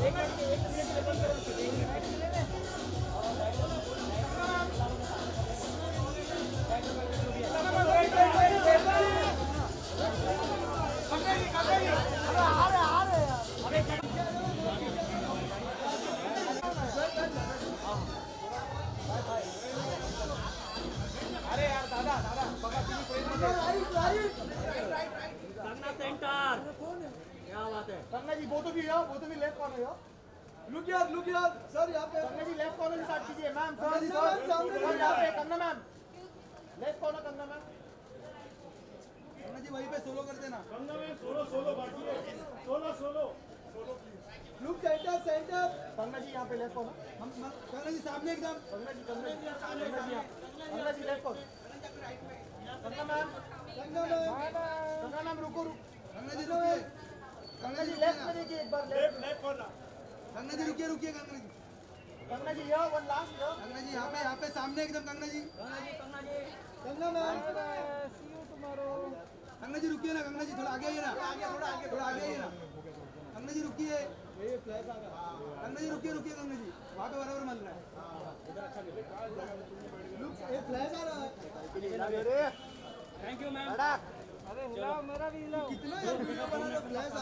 एक मिनट एक minute Kangana centre क्या बात है? Kangana ji both of you yo both of you left corner yo look यार लुक यार सर यहाँ पे Kangana ji left corner start कीजिए ma'am sir Kangana ji, sir ma'am, सामने सर, यहाँ पे Kangana ma'am left corner Kangana ma'am Ganga ji वहीं पे सोलो कर देना सोलो सोलो बाकी है। Solo solo look centre centre Kangana ji यहाँ पे लेफ़्ट कॉर्नर हम गंगा जी सामने एकदम। कंगना जी कंगना जी कंगना जी यहाँ Kangana ji left corner Kangana ma'am Ganga ma'am Kangana ma'am रुको रुको। गंगा जी रुकिए। कंगना जी लेफ़्ट में देखिए एक बार left left corner Ganga ji रुकिए रुकिए Ganga ji Kangana ji yo one last yo Ganga ji यहाँ पे यहाँ पे सामने एकदम Ganga ji Kangana ji Kangana ji Ganga ma'am see you tomorrow Ganga ji रुकिए ना गंगा जी थोड़ा आगे आइए ना। आगे थोड़ा आगे। थोड़ा आगे आइए ना। गंगा जी रुकिए गंगा जी रुकिए रुकिए गंगा जी वहाँ पे बराबर मल रहा है। लुक ये फ्लैश आ रहा है। थैंक यू मैम कितना यार वीडियो बना रहे फ्लैश